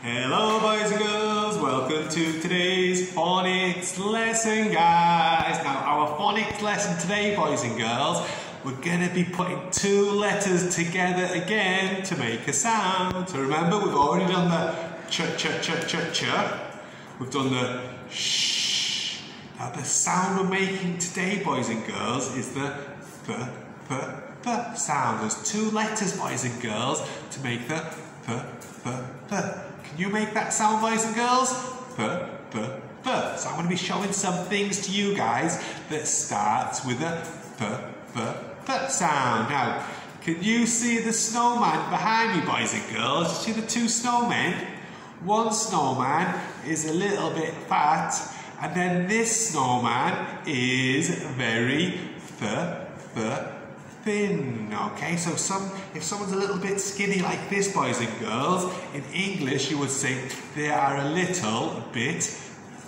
Hello boys and girls, welcome to today's phonics lesson guys. Now our phonics lesson today boys and girls, we're going to be putting two letters together again to make a sound. So remember we've already done the ch ch ch ch ch, we've done the shh. Now the sound we're making today boys and girls is the th th th sound. There's two letters boys and girls to make the th th th. Can you make that sound, boys and girls? Th, th, th. So I'm going to be showing some things to you guys that starts with a th, th, th sound. Now, can you see the snowman behind me, boys and girls? You See the two snowmen? One snowman is a little bit fat, and then this snowman is very th, th, thin, okay? So some, if someone's a little bit skinny like this, boys and girls, in English you would say they are a little bit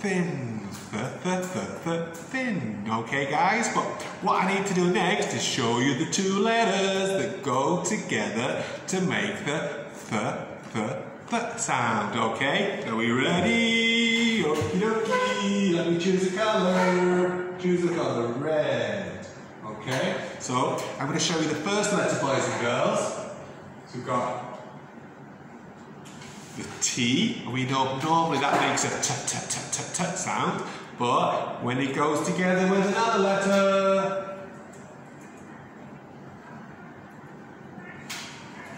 thin. Th th th th thin, okay guys? But what I need to do next is show you the two letters that go together to make the th th th sound, okay? Are we ready? Okie dokie, let me choose a color. Choose a color, red. Okay, so I'm going to show you the first letter, boys and girls. So we've got the T, we know normally that makes a t t t t t sound, but when it goes together with another letter,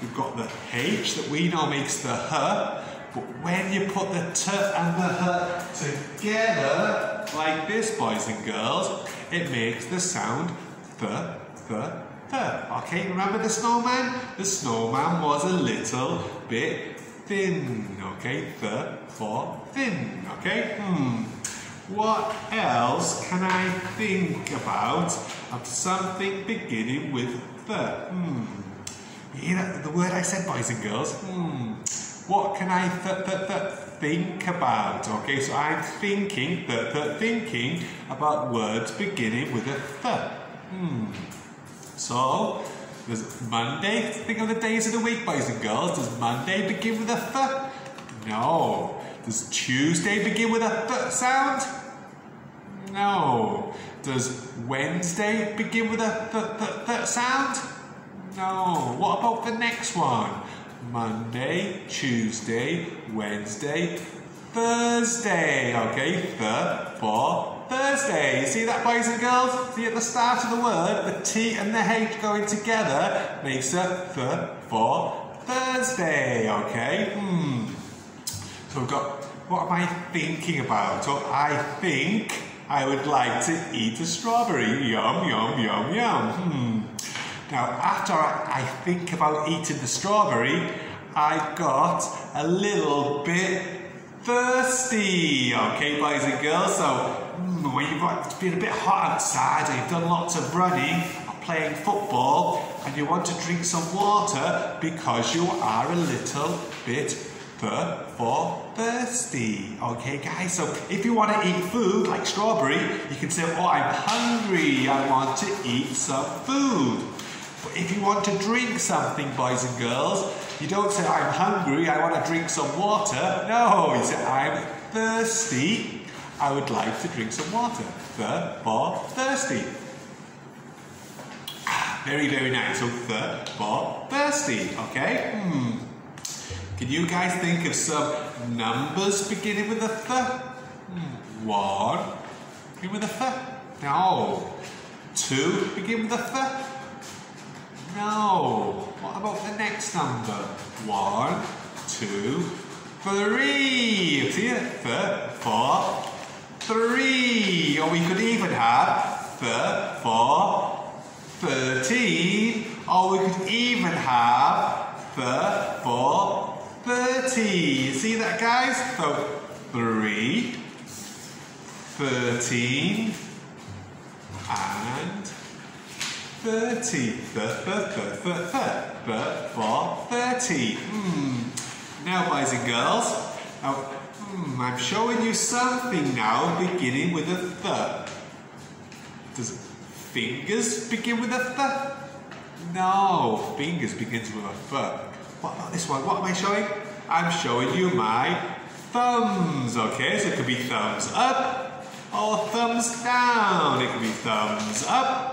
we've got the H that we know makes the H, but when you put the T and the H together, like this, boys and girls, it makes the sound the, the, the. Okay, remember the snowman? The snowman was a little bit thin. Okay, the for thin. Okay, hmm. What else can I think about of something beginning with the? Hmm. You know the word I said, boys and girls? Hmm. What can I th th th think about? Okay, so I'm thinking, th th thinking about words beginning with a th. Hmm. So, there's Monday. Think of the days of the week, boys and girls. Does Monday begin with a th? No. Does Tuesday begin with a th sound? No. Does Wednesday begin with a th, th, th sound? No. What about the next one? Monday, Tuesday, Wednesday, Thursday. Okay, th for Thursday. You see that, boys and girls? See at the start of the word, the T and the H going together makes a th for Thursday, okay? Hmm. So we've got, what am I thinking about? So I think I would like to eat a strawberry. Yum, yum, yum, yum. Hmm. Now, after I think about eating the strawberry, I got a little bit thirsty. Okay, boys and girls, so hmm, when you've been a bit hot outside and you've done lots of running or playing football and you want to drink some water because you are a little bit for thirsty. Okay, guys, so if you want to eat food like strawberry, you can say, Oh, I'm hungry, I want to eat some food. If you want to drink something, boys and girls, you don't say, I'm hungry, I want to drink some water. No, you say, I'm thirsty, I would like to drink some water. The for thirsty. Very, very nice. So the for thirsty. Okay? Hmm. Can you guys think of some numbers beginning with a th? Hmm. One. Begin with a th? No. Two. Begin with a th? No. What about the next number? One, two, three. See it? Th, four, three. Or we could even have the for 13. Or we could even have the for 30. See that guys? So three, thirteen, and 30. The, the, the, the, the, the for 30. Hmm. Now boys and girls, now Hmm, I'm showing you something now beginning with a th. Does fingers begin with a th? No, fingers begins with a th. What about this one? What am I showing? I'm showing you my thumbs, okay? So it could be thumbs up or thumbs down. It could be thumbs up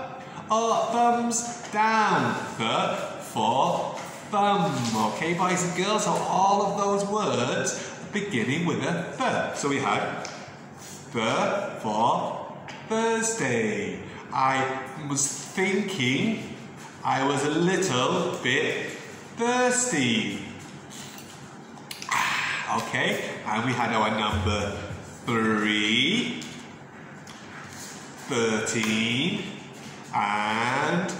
or thumbs down. The for thumb, okay, boys and girls? So all of those words beginning with a th. So we had th for Thursday. I was thinking I was a little bit thirsty. Ah, okay, and we had our number three, 13, and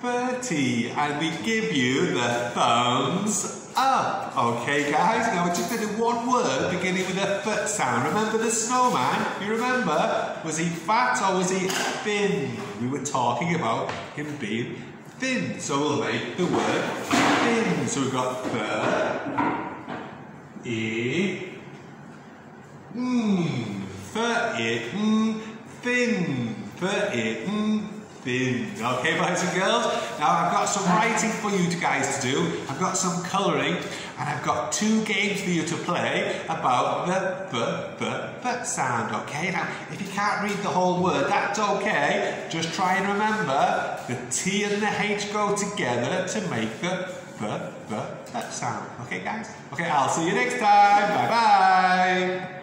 30. And we give you the thumbs up. Okay, guys, now we're just going to do one word beginning with a th sound. Remember the snowman? You remember? Was he fat or was he thin? We were talking about him being thin. So we'll make the word thin. So we've got the E. Mm. Mm. Thin. Mm. Okay, boys and girls? Now I've got some writing for you guys to do. I've got some colouring. And I've got two games for you to play about the the the the sound, okay? Now, if you can't read the whole word, that's okay. Just try and remember the T and the H go together to make the the the that sound. Okay, guys? Okay, I'll see you next time. Bye bye.